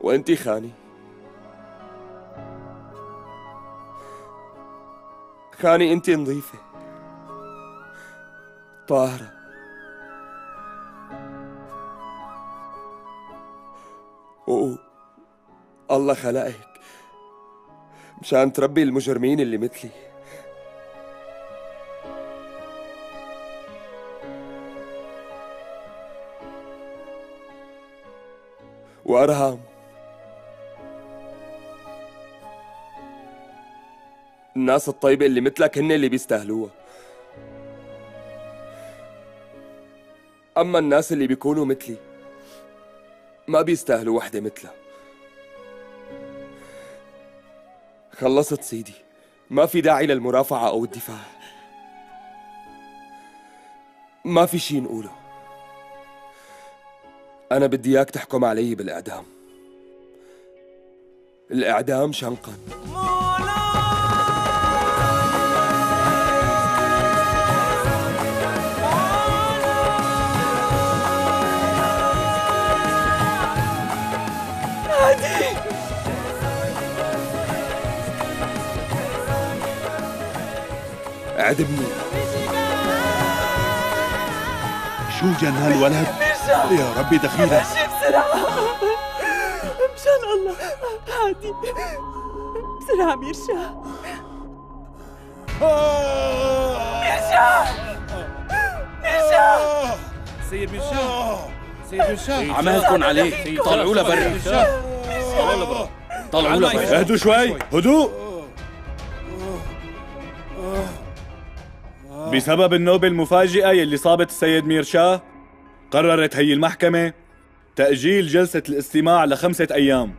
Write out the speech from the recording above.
وانتي خاني. خاني انتي نظيفة. طاهرة. و الله خلقك. مشان تربي المجرمين اللي مثلي. وأرهام. الناس الطيبة اللي مثلك هن اللي بيستاهلوها. أما الناس اللي بيكونوا مثلي ما بيستاهلوا وحدة مثلها. خلصت سيدي. ما في داعي للمرافعة أو الدفاع. ما في شي نقوله. أنا بدي إياك تحكم علي بالإعدام. الإعدام شنقا. اعدمني شو جن هالولد؟ يا ربي دخيلة. ماشي بسرعة مشان الله هادي. بسرعة ميرشا. ميرشا! ميرشا! سيد ميرشا. سيد ميرشا. عملكم عليه. طلعوا لبرا طلعوا لبرا اهدوا شوي. هدوء. بسبب النوبة المفاجئة يلي صابت السيد مير شاه قررت هي المحكمة تأجيل جلسة الاستماع لخمسة أيام.